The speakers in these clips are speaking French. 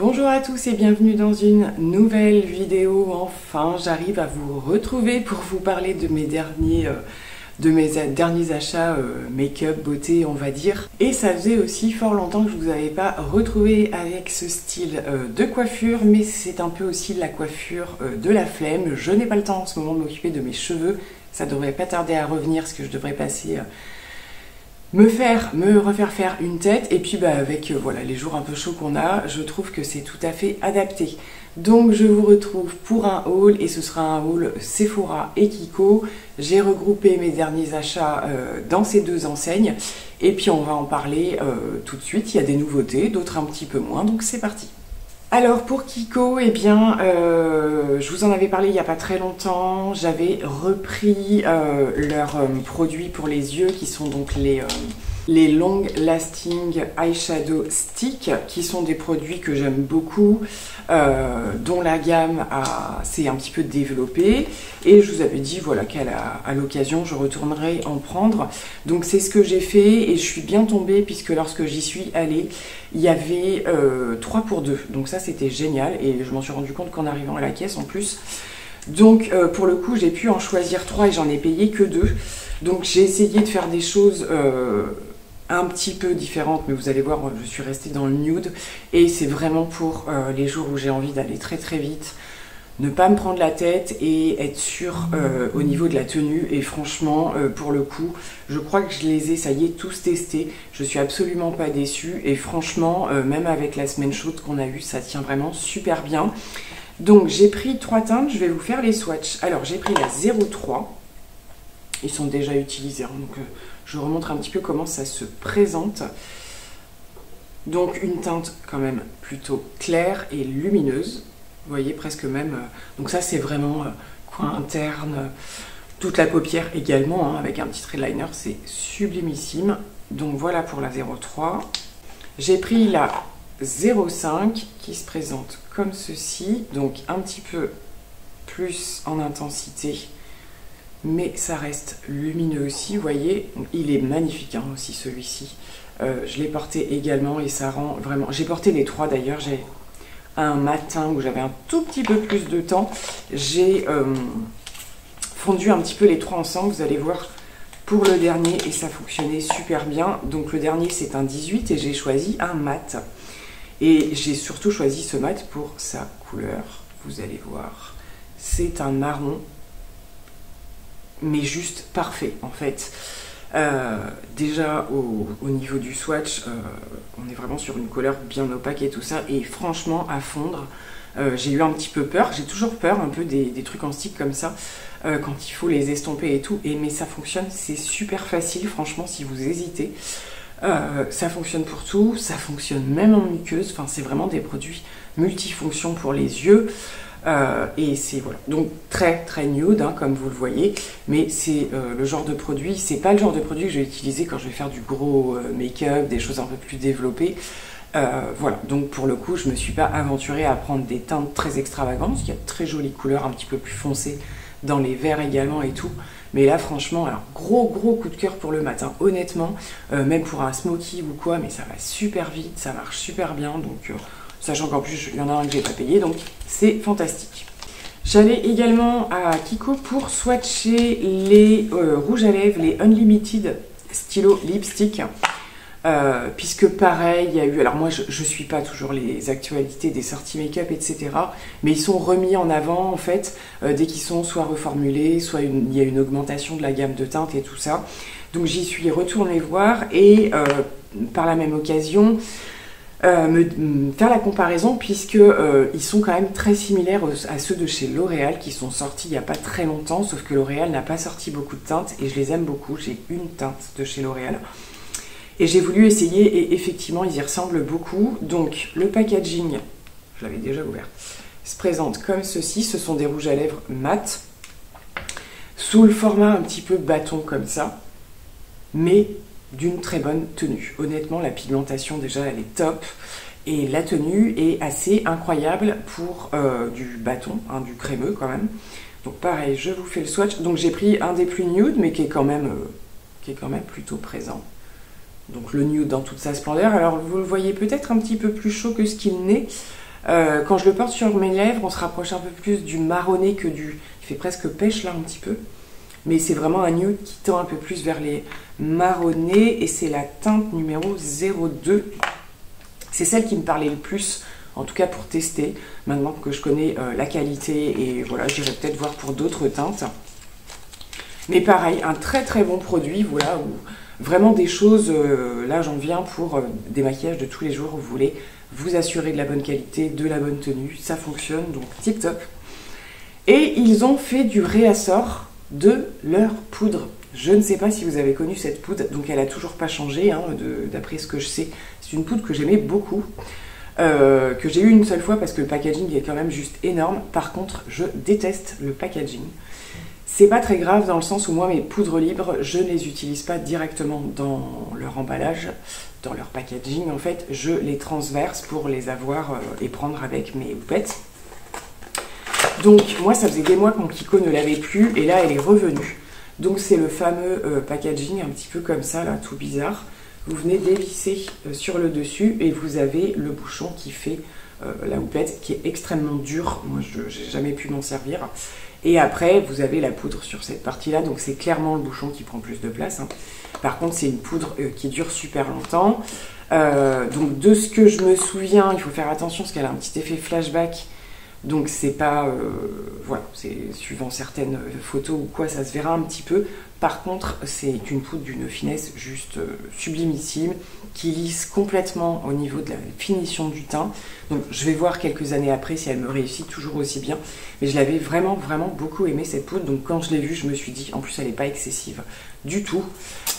Bonjour à tous et bienvenue dans une nouvelle vidéo. Enfin, j'arrive à vous retrouver pour vous parler de mes derniers, euh, achats euh, make-up, beauté, on va dire. Et ça faisait aussi fort longtemps que je vous avais pas retrouvé avec ce style euh, de coiffure, mais c'est un peu aussi la coiffure de la flemme. Je n'ai pas le temps en ce moment de m'occuper de mes cheveux. Ça devrait pas tarder à revenir, parce que je devrais passer me faire, me refaire faire une tête et puis bah, avec euh, voilà les jours un peu chauds qu'on a, je trouve que c'est tout à fait adapté. Donc je vous retrouve pour un haul et ce sera un haul Sephora et Kiko. J'ai regroupé mes derniers achats euh, dans ces deux enseignes et puis on va en parler euh, tout de suite. Il y a des nouveautés, d'autres un petit peu moins, donc c'est parti. Alors pour Kiko, eh bien, euh, je vous en avais parlé il n'y a pas très longtemps. J'avais repris euh, leurs euh, produits pour les yeux qui sont donc les les Long Lasting Eyeshadow Stick, qui sont des produits que j'aime beaucoup, euh, dont la gamme s'est un petit peu développée. Et je vous avais dit voilà qu'à l'occasion, je retournerai en prendre. Donc c'est ce que j'ai fait et je suis bien tombée puisque lorsque j'y suis allée, il y avait euh, 3 pour 2. Donc ça c'était génial et je m'en suis rendu compte qu'en arrivant à la caisse en plus. Donc euh, pour le coup, j'ai pu en choisir 3 et j'en ai payé que 2. Donc j'ai essayé de faire des choses euh, un petit peu différente, mais vous allez voir, je suis restée dans le nude. Et c'est vraiment pour euh, les jours où j'ai envie d'aller très très vite, ne pas me prendre la tête et être sûr euh, au niveau de la tenue. Et franchement, euh, pour le coup, je crois que je les ai, ça y est, tous testés. Je suis absolument pas déçue. Et franchement, même avec la semaine chaude qu'on a eue, ça tient vraiment super bien. Donc j'ai pris trois teintes, je vais vous faire les swatchs. Alors j'ai pris la 03. Ils sont déjà utilisés, donc je vous remontre un petit peu comment ça se présente. Donc une teinte quand même plutôt claire et lumineuse. Vous voyez presque même. Euh, donc ça c'est vraiment euh, coin interne. Toute la paupière également hein, avec un petit liner. C'est sublimissime. Donc voilà pour la 03. J'ai pris la 05 qui se présente comme ceci. Donc un petit peu plus en intensité mais ça reste lumineux aussi, vous voyez, il est magnifique hein, aussi celui-ci. Euh, je l'ai porté également et ça rend vraiment... J'ai porté les trois d'ailleurs, j'ai un matin où j'avais un tout petit peu plus de temps, j'ai euh, fondu un petit peu les trois ensemble, vous allez voir pour le dernier et ça fonctionnait super bien. Donc le dernier c'est un 18 et j'ai choisi un mat. Et j'ai surtout choisi ce mat pour sa couleur, vous allez voir. C'est un marron mais juste parfait en fait. Euh, déjà au, niveau du swatch, euh, on est vraiment sur une couleur bien opaque et tout ça, et franchement à fondre, euh, j'ai eu un petit peu peur, j'ai toujours peur un peu des, trucs en stick comme ça, quand il faut les estomper et tout, et, mais ça fonctionne, c'est super facile franchement si vous hésitez. ça fonctionne pour tout, ça fonctionne même en muqueuse, enfin c'est vraiment des produits multifonctions pour les yeux. Euh, et c'est voilà, donc très très nude hein, comme vous le voyez, mais c'est euh, le genre de produit, c'est pas le genre de produit que je vais utiliser quand je vais faire du gros euh, make-up, des choses un peu plus développées. voilà, donc pour le coup, je me suis pas aventurée à prendre des teintes très extravagantes, il y a de très jolies couleurs un petit peu plus foncées dans les verts également et tout. Mais là, franchement, alors gros gros coup de cœur pour le matin, honnêtement, même pour un smoky ou quoi, mais ça va super vite, ça marche super bien, donc sachant qu'en plus il y en a un que j'ai pas payé, donc c'est fantastique. J'allais également à Kiko pour swatcher les euh, rouges à lèvres, les Unlimited Stylo Lipstick. Euh, puisque pareil, il y a eu, alors moi je, ne suis pas toujours les actualités des sorties make-up, etc. Mais ils sont remis en avant en fait euh, dès qu'ils sont soit reformulés, soit il y a une augmentation de la gamme de teintes et tout ça. Donc j'y suis retournée voir et par la même occasion, euh, me, faire la comparaison puisque euh, ils sont quand même très similaires à ceux de chez L'Oréal qui sont sortis il n'y a pas très longtemps, sauf que L'Oréal n'a pas sorti beaucoup de teintes et je les aime beaucoup. J'ai une teinte de chez L'Oréal. Et j'ai voulu essayer et effectivement ils y ressemblent beaucoup. Donc le packaging, je l'avais déjà ouvert, se présente comme ceci. Ce sont des rouges à lèvres mat, sous le format un petit peu bâton comme ça, mais d'une très bonne tenue. Honnêtement, la pigmentation déjà, elle est top. Et la tenue est assez incroyable pour euh, du bâton, hein, du crémeux quand même. Donc pareil, je vous fais le swatch. Donc j'ai pris un des plus nude, mais qui est quand même, euh, qui est quand même plutôt présent. Donc le nude dans toute sa splendeur. Alors vous le voyez peut-être un petit peu plus chaud que ce qu'il n'est. Euh, quand je le porte sur mes lèvres, on se rapproche un peu plus du marronné que du... Il fait presque pêche là un petit peu. Mais c'est vraiment un nude qui tend un peu plus vers les marronnés. Et c'est la teinte numéro 02. C'est celle qui me parlait le plus, en tout cas pour tester. Maintenant que je connais euh, la qualité et voilà, j'irai peut-être voir pour d'autres teintes. Mais pareil, un très très bon produit, voilà, où vraiment des choses, euh, là j'en viens pour des maquillages de tous les jours, vous voulez vous assurer de la bonne qualité, de la bonne tenue, ça fonctionne, donc tip top. Et ils ont fait du réassort de leur poudre. Je ne sais pas si vous avez connu cette poudre, donc elle a toujours pas changé, hein, d'après ce que je sais. C'est une poudre que j'aimais beaucoup, euh, que j'ai eu une seule fois parce que le packaging est quand même juste énorme. Par contre, je déteste le packaging. C'est pas très grave dans le sens où moi mes poudres libres, je ne les utilise pas directement dans leur emballage, dans leur packaging en fait, je les transverse pour les avoir euh, et prendre avec mes houpettes. Donc moi ça faisait des mois que mon Kiko ne l'avait plus et là elle est revenue. Donc c'est le fameux euh, packaging un petit peu comme ça là, tout bizarre. Vous venez dévisser euh, sur le dessus et vous avez le bouchon qui fait la houppette qui est extrêmement dure. Moi je n'ai jamais pu m'en servir. Et après, vous avez la poudre sur cette partie-là, donc c'est clairement le bouchon qui prend plus de place. Hein. Par contre, c'est une poudre euh, qui dure super longtemps. Euh, donc de ce que je me souviens, il faut faire attention parce qu'elle a un petit effet flashback. Donc c'est pas... Euh, voilà, c'est suivant certaines photos ou quoi, ça se verra un petit peu. Par contre, c'est une poudre d'une finesse juste sublimissime qui lisse complètement au niveau de la finition du teint. Donc je vais voir quelques années après si elle me réussit toujours aussi bien. Mais je l'avais vraiment, vraiment beaucoup aimé cette poudre. Donc quand je l'ai vue, je me suis dit, en plus elle n'est pas excessive du tout.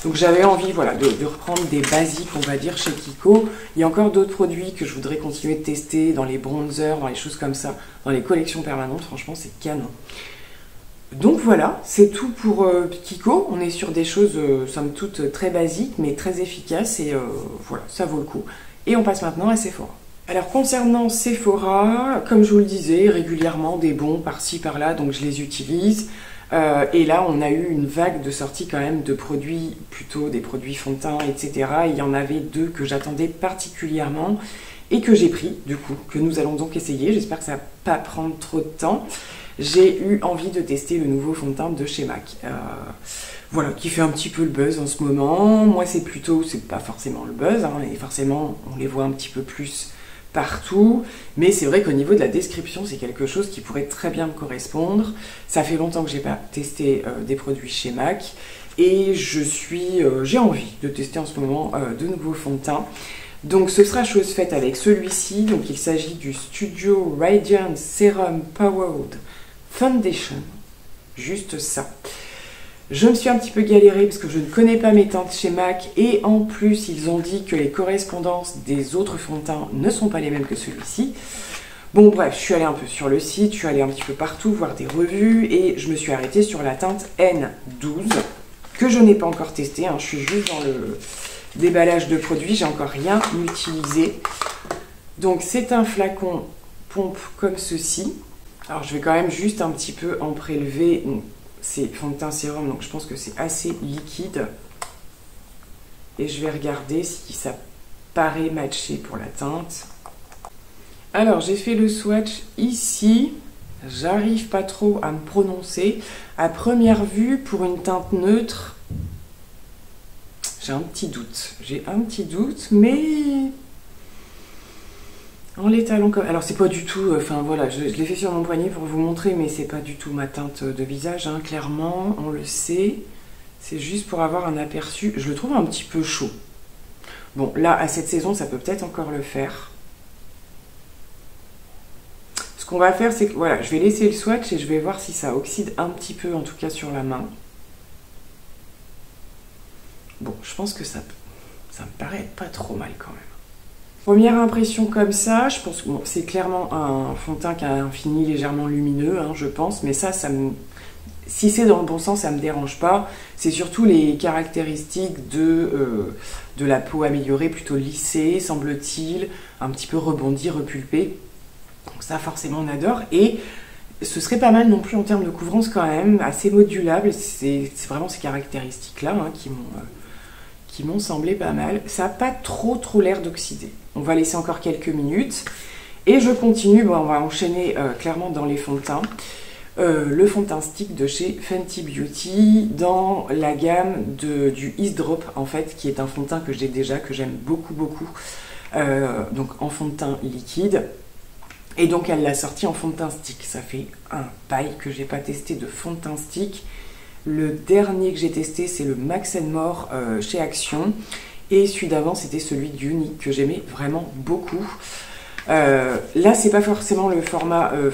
Donc j'avais envie voilà, de, reprendre des basiques, on va dire, chez Kiko. Il y a encore d'autres produits que je voudrais continuer de tester dans les bronzers, dans les choses comme ça, dans les collections permanentes. Franchement, c'est canon. Donc voilà, c'est tout pour euh, Kiko. On est sur des choses, euh, somme toute, très basiques, mais très efficaces. Et euh, voilà, ça vaut le coup. Et on passe maintenant à Sephora. Alors concernant Sephora, comme je vous le disais, régulièrement des bons par-ci par-là, donc je les utilise. et là, on a eu une vague de sorties quand même de produits, plutôt des produits fond de teint, etc. il y en avait deux que j'attendais particulièrement et que j'ai pris, du coup, que nous allons donc essayer. J'espère que ça ne va pas prendre trop de temps j'ai eu envie de tester le nouveau fond de teint de chez MAC. Euh, voilà, qui fait un petit peu le buzz en ce moment. Moi, c'est plutôt, c'est pas forcément le buzz, hein, et forcément, on les voit un petit peu plus partout. Mais c'est vrai qu'au niveau de la description, c'est quelque chose qui pourrait très bien me correspondre. Ça fait longtemps que j'ai pas testé euh, des produits chez MAC. Et je suis, euh, j'ai envie de tester en ce moment de nouveaux fonds de teint. Donc ce sera chose faite avec celui-ci. Donc il s'agit du Studio Radiant Serum Powered Foundation. Juste ça. Je me suis un petit peu galérée parce que je ne connais pas mes teintes chez MAC et en plus ils ont dit que les correspondances des autres fonds de teint ne sont pas les mêmes que celui-ci. Bon bref, je suis allée un peu sur le site, je suis allée un petit peu partout voir des revues et je me suis arrêtée sur la teinte N12 que je n'ai pas encore testée. Hein. Je suis juste dans le déballage de produits, j'ai encore rien utilisé. Donc c'est un flacon pompe comme ceci. Alors je vais quand même juste un petit peu en prélever. C'est fond de teint sérum, donc je pense que c'est assez liquide. Et je vais regarder si ça paraît matché pour la teinte. Alors j'ai fait le swatch ici. J'arrive pas trop à me prononcer. À première vue, pour une teinte neutre, j'ai un petit doute. J'ai un petit doute, mais en l'étalant comme... Alors c'est pas du tout... Euh, enfin voilà, je, l'ai fait sur mon poignet pour vous montrer, mais c'est pas du tout ma teinte de visage, hein, clairement, on le sait. C'est juste pour avoir un aperçu. Je le trouve un petit peu chaud. Bon, là, à cette saison, ça peut peut-être encore le faire. Ce qu'on va faire, c'est que voilà, je vais laisser le swatch et je vais voir si ça oxyde un petit peu, en tout cas sur la main. Bon, je pense que ça, ça me paraît pas trop mal quand même. Première impression comme ça, je pense que c'est clairement un fond de teint qui a un fini légèrement lumineux, hein, je pense, mais ça, me, si c'est dans le bon sens, ça ne me dérange pas. C'est surtout les caractéristiques de, euh, de la peau améliorée, plutôt lissée, semble-t-il, un petit peu rebondie, repulpée. Donc ça, forcément, on adore. Et ce serait pas mal non plus en termes de couvrance quand même, assez modulable. C'est vraiment ces caractéristiques-là hein, qui m'ont... Euh, m'ont semblé pas mal. Ça n'a pas trop trop l'air d'oxyder. On va laisser encore quelques minutes. Et je continue, bon, on va enchaîner euh, clairement dans les fonds de teint. Euh, le fond de teint stick de chez Fenty Beauty dans la gamme du Ease Drop en fait, qui est un fond de teint que j'ai déjà, que j'aime beaucoup beaucoup. Euh, donc en fond de teint liquide. Et donc elle l'a sorti en fond de teint stick. Ça fait un paille que j'ai pas testé de fond de teint stick. Le dernier que j'ai testé, c'est le Max More chez Action. Et celui d'avant, c'était celui d'Unique que j'aimais vraiment beaucoup. Euh, là, c'est pas forcément le format euh,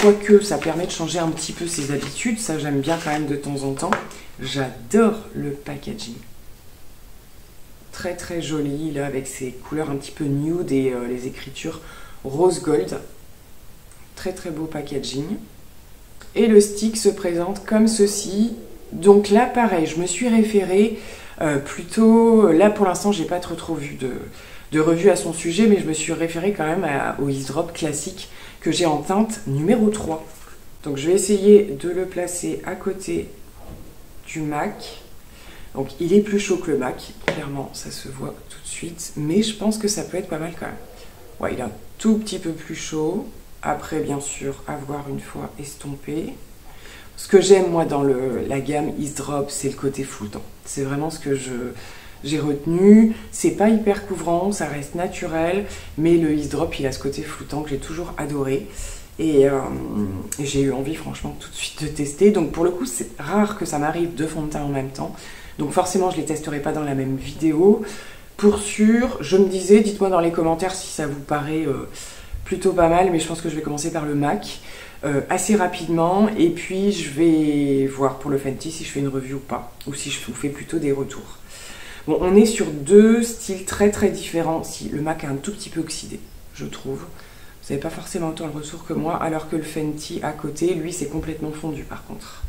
quoique ça permet de changer un petit peu ses habitudes. Ça, j'aime bien quand même de temps en temps. J'adore le packaging. Très très joli, là, avec ses couleurs un petit peu nude et euh, les écritures rose gold. Très très beau packaging. Et le stick se présente comme ceci. Donc là, pareil, je me suis référée plutôt... Là, pour l'instant, j'ai pas trop trop vu de revue à son sujet, mais je me suis référée quand même au Ease Drop classique que j'ai en teinte numéro 3. Donc je vais essayer de le placer à côté du MAC. Donc il est plus chaud que le MAC, clairement ça se voit tout de suite, mais je pense que ça peut être pas mal quand même. Ouais, il est un tout petit peu plus chaud. Après, bien sûr, avoir une fois estompé. Ce que j'aime moi dans le, la gamme Ease Drop, c'est le côté floutant. C'est vraiment ce que j'ai retenu. C'est pas hyper couvrant, ça reste naturel, mais le Ease Drop, il a ce côté floutant que j'ai toujours adoré. Et, euh, j'ai eu envie, franchement, tout de suite de tester. Donc, pour le coup, c'est rare que ça m'arrive deux fonds de teint en même temps. Donc, forcément, je les testerai pas dans la même vidéo. Pour sûr, je me disais, dites-moi dans les commentaires si ça vous paraît euh, plutôt pas mal, mais je pense que je vais commencer par le MAC. Euh, assez rapidement et puis je vais voir pour le Fenty si je fais une revue ou pas ou si je vous fais plutôt des retours. Bon, on est sur deux styles très très différents. Si le MAC est un tout petit peu oxydé, je trouve. Vous n'avez pas forcément autant le retour que moi, alors que le Fenty à côté, lui, c'est complètement fondu par contre.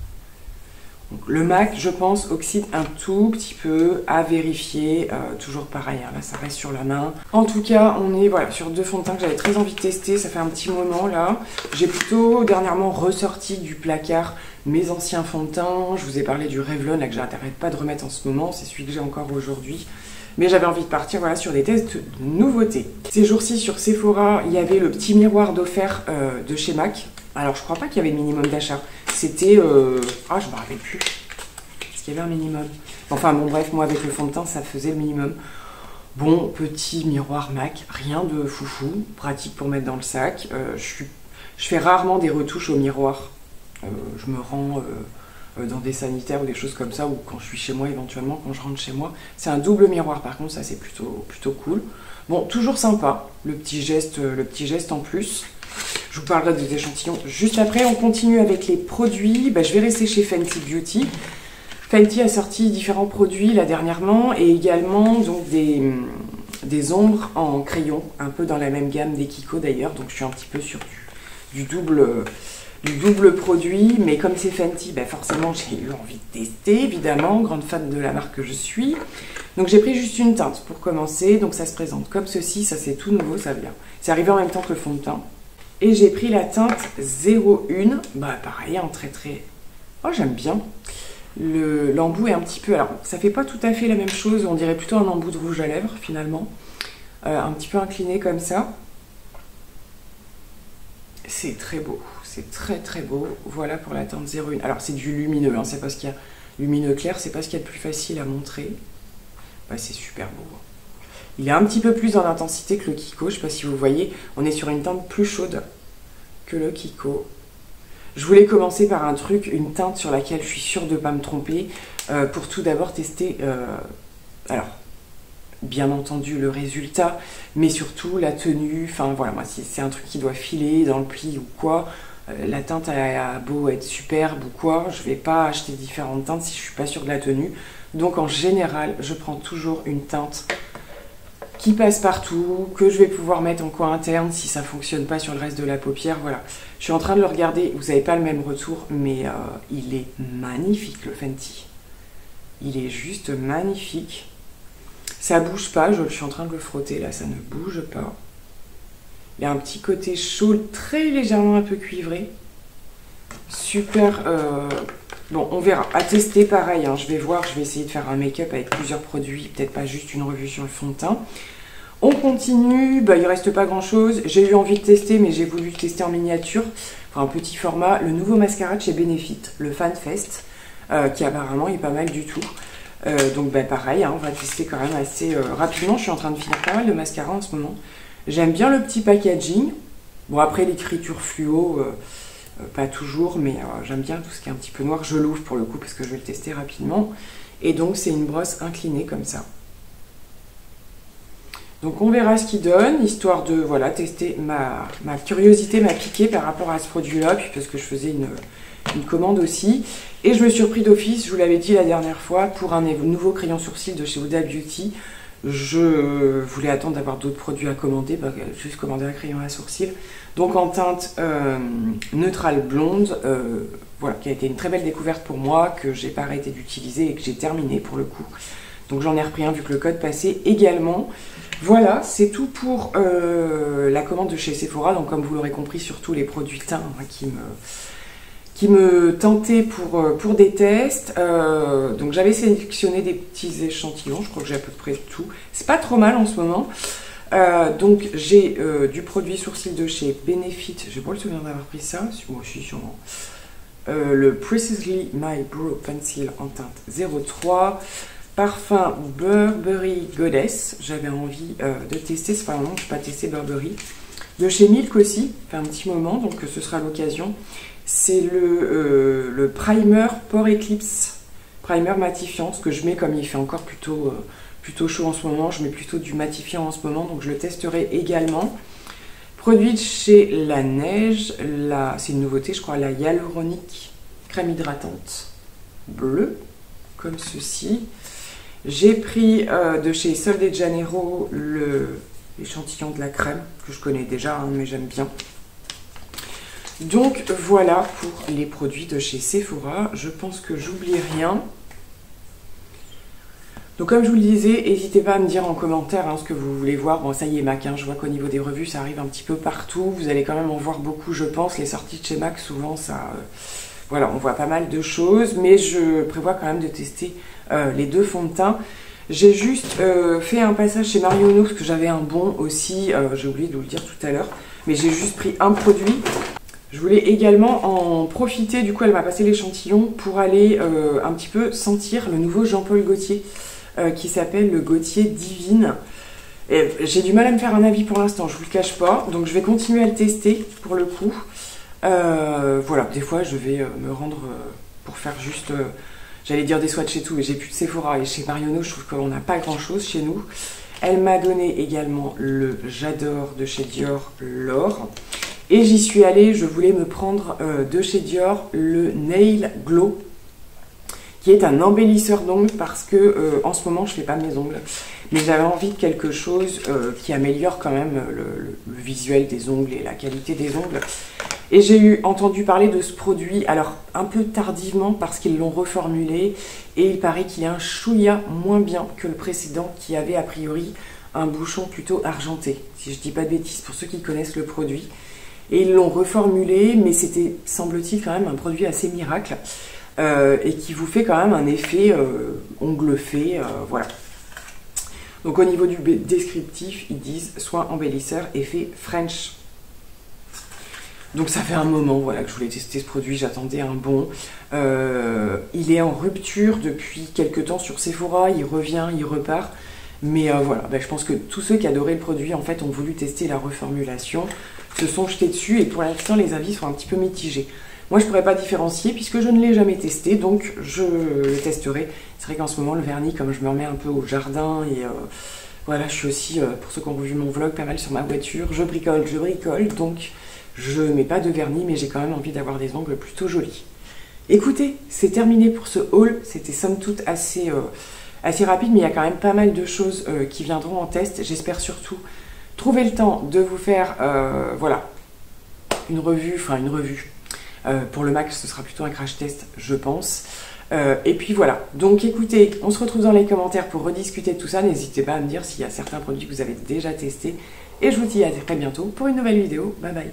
Le MAC, je pense, oxyde un tout petit peu à vérifier. Euh, toujours pareil, hein, là, ça reste sur la main. En tout cas, on est sur deux fonds de teint que j'avais très envie de tester. Ça fait un petit moment là. J'ai plutôt dernièrement ressorti du placard mes anciens fonds de teint. Je vous ai parlé du Revlon là, que j'arrête pas de remettre en ce moment. C'est celui que j'ai encore aujourd'hui. Mais j'avais envie de partir voilà, sur des tests de nouveautés. Ces jours-ci, sur Sephora, il y avait le petit miroir d'offert euh, de chez MAC. Alors, je crois pas qu'il y avait minimum d'achat. C'était... Euh, ah, je me rappelle plus. Est-ce qu'il y avait un minimum? Enfin, bon, bref, moi, avec le fond de teint, ça faisait le minimum. Bon, petit miroir MAC, rien de foufou, pratique pour mettre dans le sac. Euh, je, fais rarement des retouches au miroir euh, je me rends dans des sanitaires ou des choses comme ça, ou quand je suis chez moi éventuellement, quand je rentre chez moi. C'est un double miroir par contre, ça c'est plutôt, plutôt cool. Bon, toujours sympa, le petit geste, le petit geste en plus. Je vous parlerai des échantillons juste après. On continue avec les produits. Bah, je vais rester chez Fenty Beauty. Fenty a sorti différents produits là dernièrement et également donc des, ombres en crayon, un peu dans la même gamme des Kiko d'ailleurs. Donc je suis un petit peu sur du, du double double produit, mais comme c'est Fenty, ben forcément j'ai eu envie de tester, évidemment, grande fan de la marque que je suis. Donc j'ai pris juste une teinte pour commencer, donc ça se présente comme ceci, ça c'est tout nouveau, ça vient. C'est arrivé en même temps que le fond de teint. Et j'ai pris la teinte 01, bah pareil, un très très... Oh j'aime bien. L'embout est un petit peu... Alors ça fait pas tout à fait la même chose, on dirait plutôt un embout de rouge à lèvres finalement. Euh, un petit peu incliné comme ça. C'est très beau. C'est très très beau. Voilà pour la teinte 01. Alors c'est du lumineux, hein. c'est parce qu'il y a lumineux clair, c'est pas ce qu'il y a de plus facile à montrer. Bah, c'est super beau. Il est un petit peu plus en intensité que le Kiko, je sais pas si vous voyez. On est sur une teinte plus chaude que le Kiko. Je voulais commencer par un truc, une teinte sur laquelle je suis sûre de ne pas me tromper, euh, pour tout d'abord tester, euh, alors, bien entendu le résultat, mais surtout la tenue, enfin voilà, moi si c'est un truc qui doit filer dans le pli ou quoi, euh, la teinte a, beau être superbe ou quoi, je vais pas acheter différentes teintes si je suis pas sûre de la tenue. Donc en général, je prends toujours une teinte qui passe partout, que je vais pouvoir mettre en coin interne si ça fonctionne pas sur le reste de la paupière. Voilà. Je suis en train de le regarder, vous n'avez pas le même retour, mais euh, il est magnifique le Fenty. Il est juste magnifique. Ça bouge pas, je suis en train de le frotter là, ça ne bouge pas. Il y a un petit côté chaud, très légèrement un peu cuivré. Super. Euh, bon, on verra. À tester, pareil. Hein. Je vais voir. Je vais essayer de faire un make-up avec plusieurs produits. Peut-être pas juste une revue sur le fond de teint. On continue, bah, il reste pas grand chose. J'ai eu envie de tester, mais j'ai voulu tester en miniature, enfin un petit format, le nouveau mascara de chez Benefit, le FanFest, euh, qui apparemment est pas mal du tout. Euh, donc bah, pareil, hein, on va tester quand même assez euh, rapidement. Je suis en train de finir pas mal de mascara en ce moment. J'aime bien le petit packaging. Bon après l'écriture fluo, pas toujours, mais j'aime bien tout ce qui est un petit peu noir. Je l'ouvre pour le coup parce que je vais le tester rapidement. Et donc c'est une brosse inclinée comme ça. Donc on verra ce qu'il donne, histoire de voilà, tester ma, curiosité m'a piqué par rapport à ce produit-là, puis parce que je faisais une, commande aussi. Et je me suis repris d'office, je vous l'avais dit la dernière fois, pour un nouveau crayon sourcil de chez Huda Beauty. Je voulais attendre d'avoir d'autres produits à commander, bah, juste commander un crayon à sourcil. Donc en teinte euh, neutrale blonde, euh, voilà, qui a été une très belle découverte pour moi, que j'ai pas arrêté d'utiliser et que j'ai terminé pour le coup. Donc j'en ai repris un vu que le code passait également. Voilà, c'est tout pour euh, la commande de chez Sephora. Donc comme vous l'aurez compris, surtout les produits teints qui me qui me tentaient pour, euh, pour des tests. Euh, donc j'avais sélectionné des petits échantillons, je crois que j'ai à peu près tout. C'est pas trop mal en ce moment. donc j'ai du produit sourcil de chez Benefit, j'ai pas le souvenir d'avoir pris ça, moi je suis sûrement. le Precisely My Brow Pencil en teinte 03 parfum Burberry Goddess. J'avais envie euh, de tester, c'est pas nom, je n'ai pas testé Burberry. De chez Milk aussi, fait un petit moment, donc ce sera l'occasion. C'est le, euh, primer Pore Eclipse, primer matifiant, ce que je mets comme il fait encore plutôt, euh, plutôt chaud en ce moment. Je mets plutôt du matifiant en ce moment, donc je le testerai également. Produit de chez La Neige, c'est une nouveauté, je crois, la hyaluronique crème hydratante bleue, comme ceci. J'ai pris euh, de chez Sol de Janeiro l'échantillon de la crème, que je connais déjà, hein, mais j'aime bien. Donc voilà pour les produits de chez Sephora. Je pense que j'oublie rien. Donc comme je vous le disais, n'hésitez pas à me dire en commentaire hein, ce que vous voulez voir. Bon ça y est Mac, hein, je vois qu'au niveau des revues ça arrive un petit peu partout. Vous allez quand même en voir beaucoup je pense. Les sorties de chez Mac souvent ça... Euh, voilà, on voit pas mal de choses. Mais je prévois quand même de tester euh, les deux fonds de teint. J'ai juste euh, fait un passage chez Marionneau parce que j'avais un bon aussi, j'ai oublié de vous le dire tout à l'heure, mais j'ai juste pris un produit. Je voulais également en profiter, du coup elle m'a passé l'échantillon pour aller un petit peu sentir le nouveau Jean-Paul Gaultier qui s'appelle le Gaultier Divine. J'ai du mal à me faire un avis pour l'instant, je vous le cache pas, donc je vais continuer à le tester pour le coup. voilà, des fois je vais me rendre pour faire juste J'allais dire des swatchs et tout, mais j'ai plus de Sephora et chez Marionneau, je trouve qu'on n'a pas grand chose chez nous. Elle m'a donné également le J'adore de chez Dior l'or. Et j'y suis allée, je voulais me prendre euh, de chez Dior le Nail Glow, qui est un embellisseur d'ongles parce que euh, en ce moment je fais pas mes ongles. Mais j'avais envie de quelque chose euh, qui améliore quand même le, visuel des ongles et la qualité des ongles. Et j'ai eu entendu parler de ce produit, alors un peu tardivement parce qu'ils l'ont reformulé et il paraît qu'il est un chouïa moins bien que le précédent qui avait a priori un bouchon plutôt argenté, si je dis pas de bêtises pour ceux qui connaissent le produit. Et ils l'ont reformulé, mais c'était, semble-t-il, quand même un produit assez miracle euh, et qui vous fait quand même un effet euh, ongle fait, euh, voilà. Donc au niveau du descriptif, ils disent soin embellisseur, effet French donc ça fait un moment voilà, que je voulais tester ce produit, j'attendais un bon. Il est en rupture depuis quelques temps sur Sephora, il revient, il repart. Mais voilà, ben, je pense que tous ceux qui adoraient le produit en fait ont voulu tester la reformulation, se sont jetés dessus et pour l'instant les avis sont un petit peu mitigés. Moi je pourrais pas différencier puisque je ne l'ai jamais testé, donc je le testerai. C'est vrai qu'en ce moment le vernis, comme je me remets un peu au jardin et euh, voilà, je suis aussi, pour ceux qui ont vu mon vlog, pas mal sur ma voiture, je bricole, je bricole, donc je mets pas de vernis, mais j'ai quand même envie d'avoir des ongles plutôt jolis. Écoutez, c'est terminé pour ce haul. C'était somme toute assez, euh, assez rapide, mais il y a quand même pas mal de choses euh, qui viendront en test. J'espère surtout trouver le temps de vous faire, euh, voilà, une revue, enfin une revue. pour le Mac, ce sera plutôt un crash test, je pense. et puis voilà. Donc écoutez, on se retrouve dans les commentaires pour rediscuter de tout ça. N'hésitez pas à me dire s'il y a certains produits que vous avez déjà testés. Et je vous dis à très bientôt pour une nouvelle vidéo. Bye bye